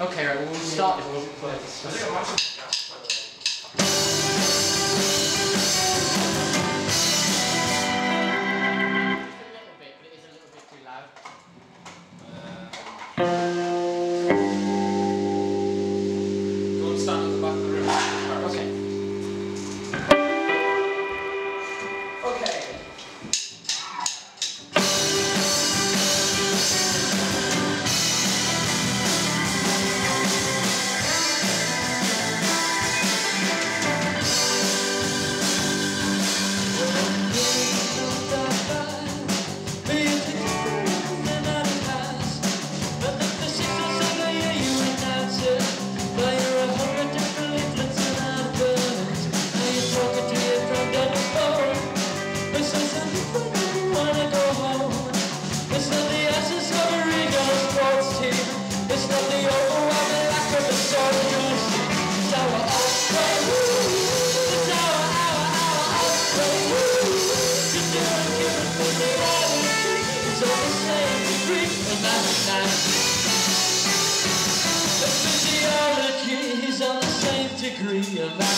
Okay, right, we'll stop. the night.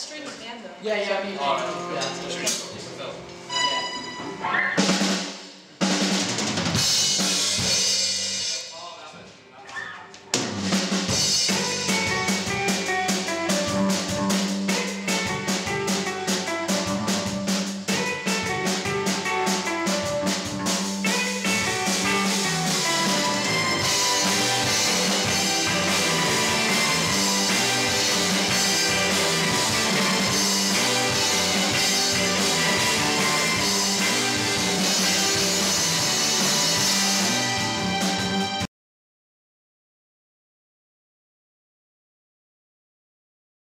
string. Yeah, yeah, I mean, uh, yeah.